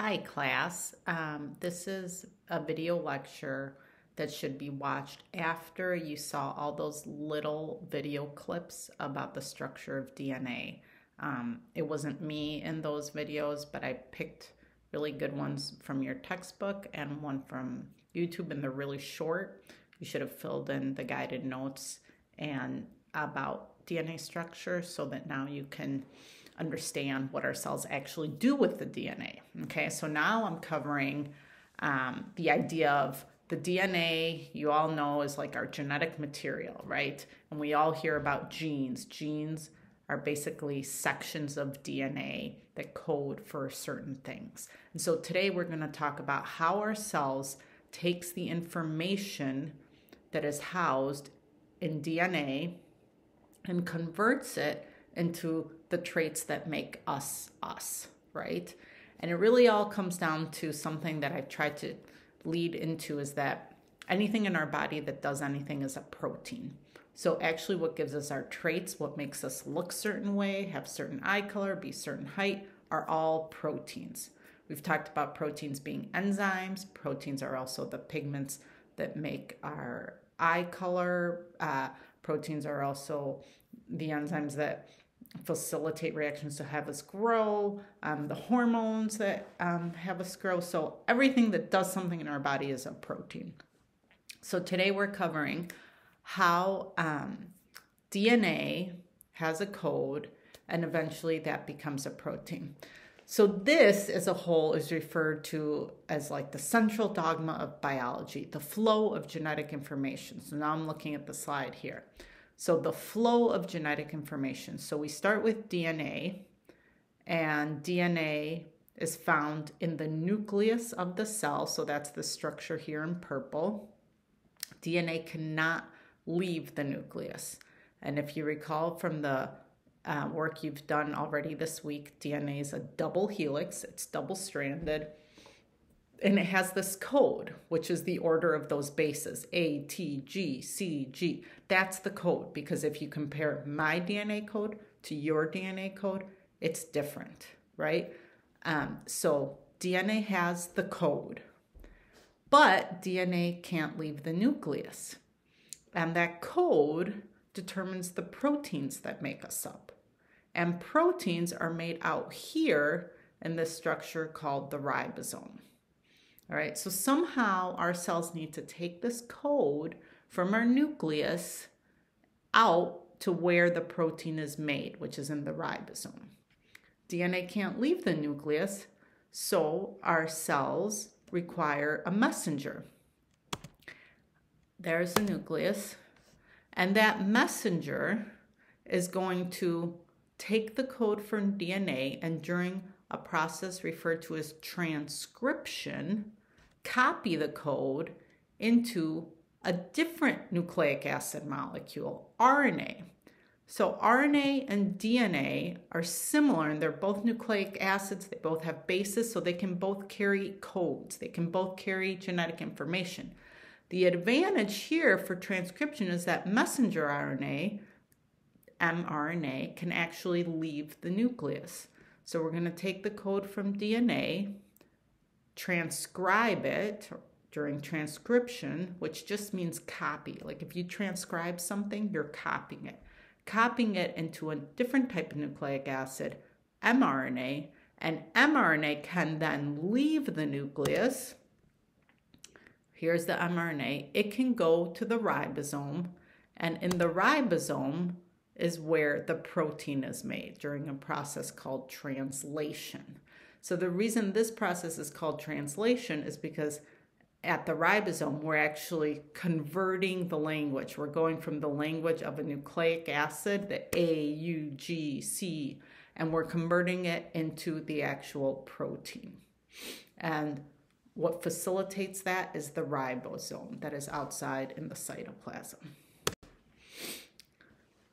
Hi class, um, this is a video lecture that should be watched after you saw all those little video clips about the structure of DNA. Um, it wasn't me in those videos, but I picked really good ones from your textbook and one from YouTube and they're really short. You should have filled in the guided notes and about DNA structure so that now you can understand what our cells actually do with the DNA. Okay, so now I'm covering um, the idea of the DNA, you all know, is like our genetic material, right? And we all hear about genes. Genes are basically sections of DNA that code for certain things. And so today we're going to talk about how our cells takes the information that is housed in DNA and converts it into the traits that make us us, right? And it really all comes down to something that I've tried to lead into is that anything in our body that does anything is a protein. So actually what gives us our traits, what makes us look certain way, have certain eye color, be certain height, are all proteins. We've talked about proteins being enzymes. Proteins are also the pigments that make our eye color. Uh, proteins are also the enzymes that facilitate reactions to have us grow, um, the hormones that um, have us grow. So, everything that does something in our body is a protein. So, today we're covering how um, DNA has a code and eventually that becomes a protein. So, this as a whole is referred to as like the central dogma of biology, the flow of genetic information. So, now I'm looking at the slide here. So the flow of genetic information. So we start with DNA, and DNA is found in the nucleus of the cell. So that's the structure here in purple. DNA cannot leave the nucleus. And if you recall from the uh, work you've done already this week, DNA is a double helix, it's double stranded and it has this code, which is the order of those bases A, T, G, C, G. That's the code because if you compare my DNA code to your DNA code, it's different, right? Um, so DNA has the code, but DNA can't leave the nucleus. And that code determines the proteins that make us up. And proteins are made out here in this structure called the ribosome. All right, so somehow our cells need to take this code from our nucleus out to where the protein is made, which is in the ribosome. DNA can't leave the nucleus, so our cells require a messenger. There's the nucleus, and that messenger is going to take the code from DNA and during a process referred to as transcription, copy the code into a different nucleic acid molecule, RNA. So RNA and DNA are similar and they're both nucleic acids. They both have bases, so they can both carry codes. They can both carry genetic information. The advantage here for transcription is that messenger RNA, mRNA, can actually leave the nucleus. So we're going to take the code from DNA, transcribe it during transcription, which just means copy. Like if you transcribe something, you're copying it. Copying it into a different type of nucleic acid, mRNA, and mRNA can then leave the nucleus. Here's the mRNA. It can go to the ribosome, and in the ribosome is where the protein is made during a process called translation. So the reason this process is called translation is because at the ribosome, we're actually converting the language. We're going from the language of a nucleic acid, the A, U, G, C, and we're converting it into the actual protein. And what facilitates that is the ribosome that is outside in the cytoplasm.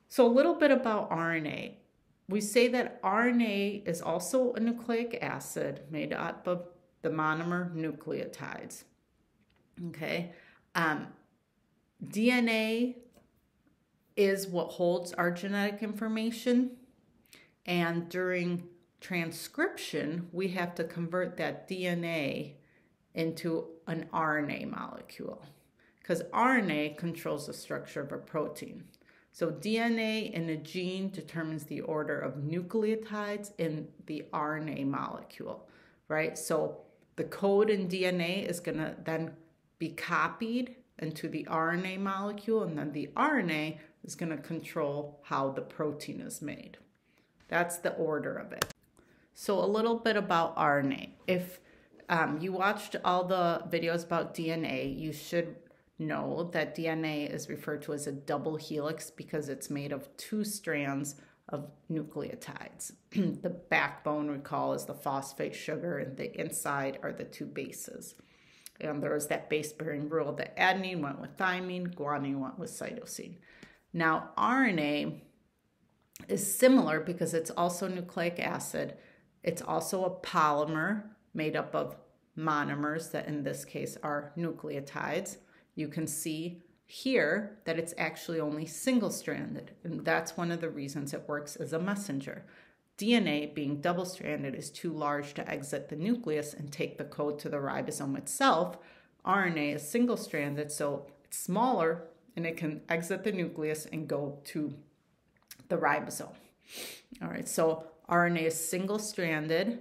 So a little bit about RNA we say that RNA is also a nucleic acid made up of the monomer nucleotides. Okay. Um, DNA is what holds our genetic information. And during transcription, we have to convert that DNA into an RNA molecule because RNA controls the structure of a protein. So DNA in a gene determines the order of nucleotides in the RNA molecule, right? So the code in DNA is going to then be copied into the RNA molecule, and then the RNA is going to control how the protein is made. That's the order of it. So, a little bit about RNA. If um, you watched all the videos about DNA, you should know that DNA is referred to as a double helix because it's made of two strands of nucleotides. the backbone, recall, is the phosphate sugar, and the inside are the two bases. And there was that base pairing rule that adenine went with thymine, guanine went with cytosine. Now, RNA is similar because it's also nucleic acid. It's also a polymer made up of monomers that in this case are nucleotides. You can see here that it's actually only single stranded, and that's one of the reasons it works as a messenger. DNA, being double stranded, is too large to exit the nucleus and take the code to the ribosome itself. RNA is single stranded, so it's smaller and it can exit the nucleus and go to the ribosome. All right, so RNA is single stranded.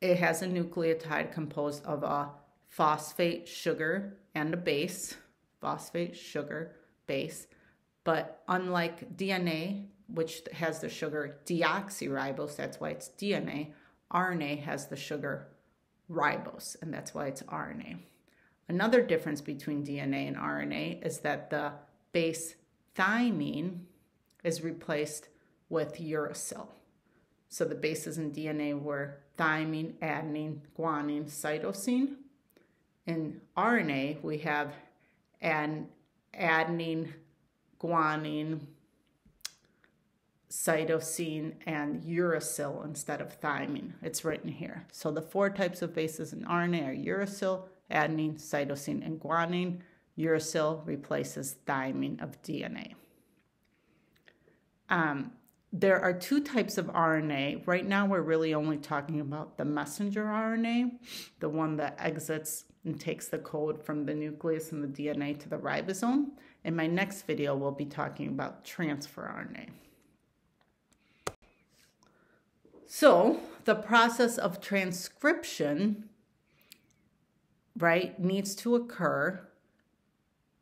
It has a nucleotide composed of a phosphate sugar and a base, phosphate sugar base. But unlike DNA, which has the sugar deoxyribose, that's why it's DNA, RNA has the sugar ribose, and that's why it's RNA. Another difference between DNA and RNA is that the base thymine is replaced with uracil. So the bases in DNA were thymine, adenine, guanine, cytosine. In RNA, we have an adenine, guanine, cytosine, and uracil instead of thymine. It's written here. So the four types of bases in RNA are uracil, adenine, cytosine, and guanine. Uracil replaces thymine of DNA. Um, there are two types of RNA. Right now, we're really only talking about the messenger RNA, the one that exits and takes the code from the nucleus and the DNA to the ribosome. In my next video, we'll be talking about transfer RNA. So, the process of transcription right, needs to occur.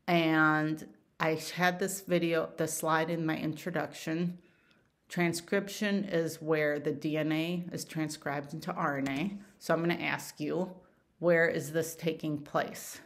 And I had this video, the slide in my introduction. Transcription is where the DNA is transcribed into RNA. So I'm going to ask you, where is this taking place?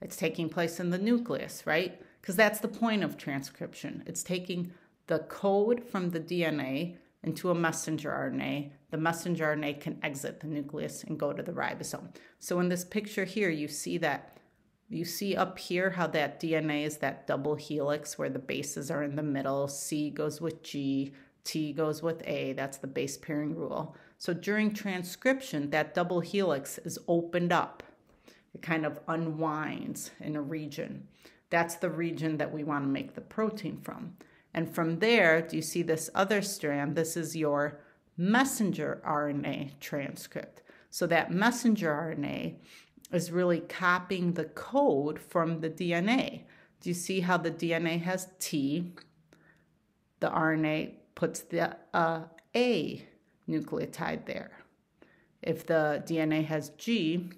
It's taking place in the nucleus, right? Because that's the point of transcription. It's taking the code from the DNA into a messenger RNA, the messenger RNA can exit the nucleus and go to the ribosome. So in this picture here, you see that you see up here how that DNA is that double helix where the bases are in the middle. C goes with G, T goes with A. That's the base pairing rule. So during transcription, that double helix is opened up. It kind of unwinds in a region. That's the region that we want to make the protein from. And from there, do you see this other strand? This is your messenger RNA transcript. So that messenger RNA is really copying the code from the DNA. Do you see how the DNA has T? The RNA puts the uh, A nucleotide there. If the DNA has G,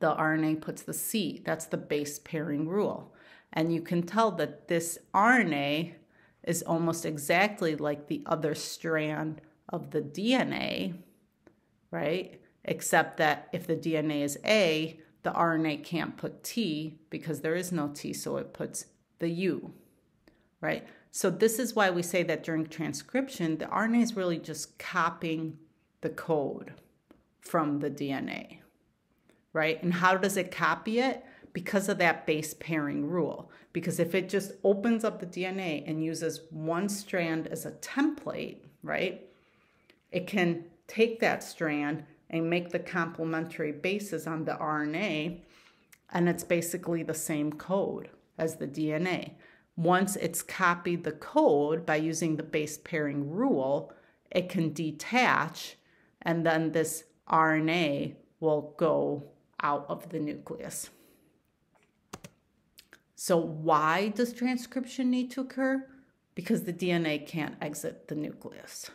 the RNA puts the C. That's the base pairing rule. And you can tell that this RNA is almost exactly like the other strand of the DNA, right? Except that if the DNA is A, the RNA can't put T because there is no T, so it puts the U, right? So this is why we say that during transcription, the RNA is really just copying the code from the DNA, right? And how does it copy it? Because of that base pairing rule. Because if it just opens up the DNA and uses one strand as a template, right, it can take that strand and make the complementary bases on the RNA, and it's basically the same code as the DNA. once it's copied the code by using the base pairing rule, it can detach and then this RNA will go out of the nucleus. So, why does transcription need to occur? Because the DNA can't exit the nucleus.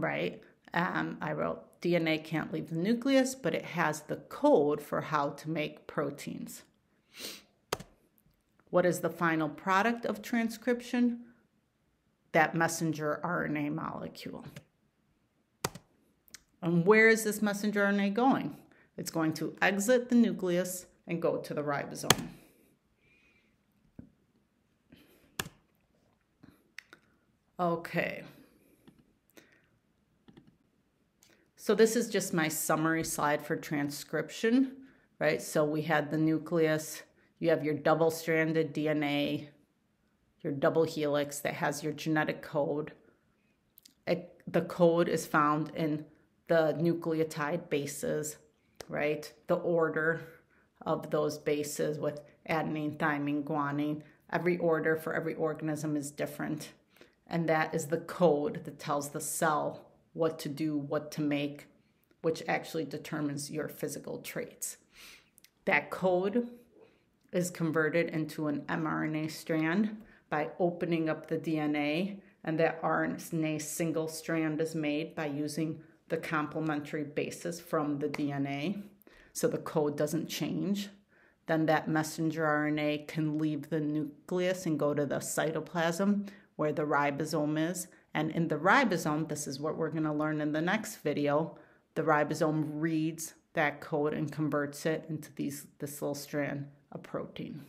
Right? Um, I wrote DNA can't leave the nucleus, but it has the code for how to make proteins. What is the final product of transcription? That messenger RNA molecule. And where is this messenger RNA going? It's going to exit the nucleus and go to the ribosome. Okay. So this is just my summary slide for transcription, right? So we had the nucleus, you have your double-stranded DNA, your double helix that has your genetic code. It, the code is found in the nucleotide bases, right? The order of those bases with adenine, thymine, guanine. Every order for every organism is different. And that is the code that tells the cell what to do, what to make, which actually determines your physical traits. That code is converted into an mRNA strand by opening up the DNA, and that RNA single strand is made by using the complementary bases from the DNA, so the code doesn't change. Then that messenger RNA can leave the nucleus and go to the cytoplasm where the ribosome is, and in the ribosome, this is what we're going to learn in the next video, the ribosome reads that code and converts it into these this little strand of protein.